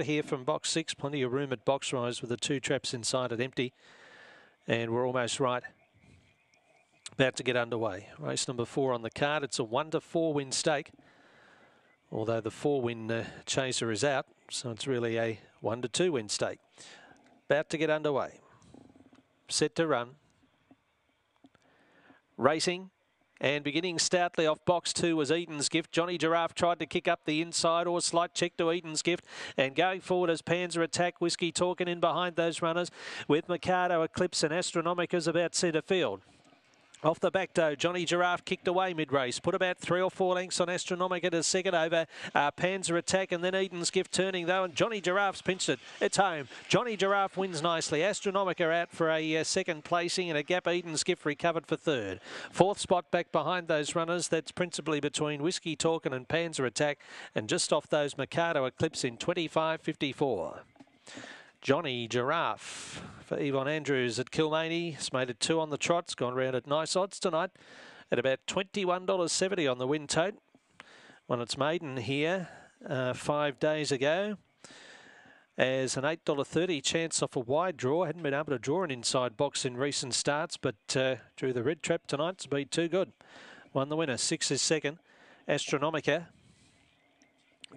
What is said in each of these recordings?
here from box six. Plenty of room at box rise with the two traps inside it empty. And we're almost right. About to get underway. Race number four on the card. It's a one to four win stake. Although the four win uh, chaser is out. So it's really a one to two win stake. About to get underway. Set to run. Racing. And beginning stoutly off box two was Eden's Gift. Johnny Giraffe tried to kick up the inside or slight check to Eden's Gift. And going forward as Panzer Attack, Whiskey talking in behind those runners with Mikado Eclipse and Astronomicas about centre field. Off the back though, Johnny Giraffe kicked away mid-race. Put about three or four lengths on Astronomica to second over uh, Panzer Attack and then Eden's Gift turning though and Johnny Giraffe's pinched it. It's home. Johnny Giraffe wins nicely. Astronomica out for a uh, second placing and a gap Eden's Gift recovered for third. Fourth spot back behind those runners. That's principally between Whiskey Talkin and Panzer Attack and just off those Mikado Eclipse in 25.54. Johnny Giraffe for Yvonne Andrews at Kilmany. It's made it two on the trot. Gone round at nice odds tonight at about $21.70 on the win tote. Won its maiden here uh, five days ago as an $8.30 chance off a wide draw. Hadn't been able to draw an inside box in recent starts, but uh, drew the red trap tonight. to be too good. Won the winner. Six is second. Astronomica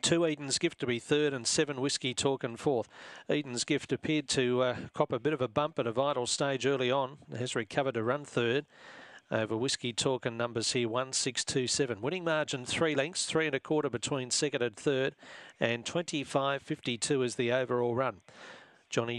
Two Eden's Gift to be third and seven Whiskey Talking fourth. Eden's Gift appeared to uh, cop a bit of a bump at a vital stage early on. Has recovered to run third over Whiskey Talking numbers here, 1627. Winning margin three lengths, three and a quarter between second and third, and 25.52 is the overall run. Johnny